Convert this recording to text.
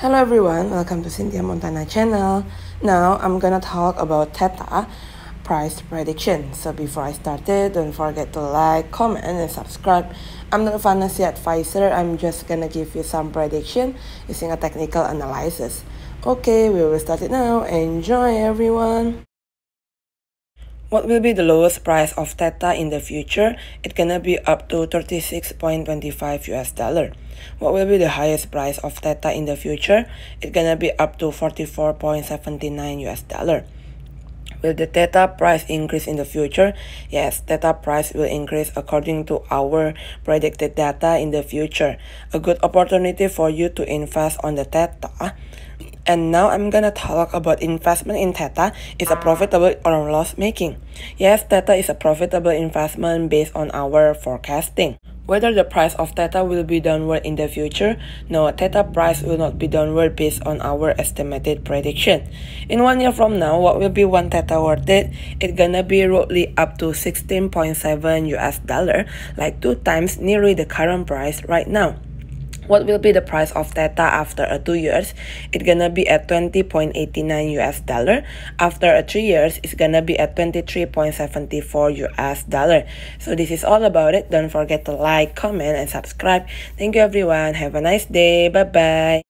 Hello everyone, welcome to Cynthia Montana channel. Now I'm gonna talk about Theta price prediction. So before I started, don't forget to like, comment, and subscribe. I'm not a financial advisor, I'm just gonna give you some prediction using a technical analysis. Okay, we will start it now. Enjoy everyone! What will be the lowest price of Theta in the future? It's gonna be up to 36.25 US dollar. What will be the highest price of Theta in the future? It's gonna be up to 44.79 US dollar. Will the Theta price increase in the future? Yes, Theta price will increase according to our predicted data in the future. A good opportunity for you to invest on the Theta and now I'm gonna talk about investment in Theta is a profitable or loss making. Yes, Theta is a profitable investment based on our forecasting. Whether the price of Theta will be downward in the future, no, Theta price will not be downward based on our estimated prediction. In one year from now, what will be one Theta worth it? It's gonna be roughly up to 16.7 US dollar, like two times nearly the current price right now what will be the price of Theta after a two years? It's gonna be at 20.89 US dollar. After a three years, it's gonna be at 23.74 US dollar. So this is all about it. Don't forget to like, comment, and subscribe. Thank you everyone. Have a nice day. Bye bye.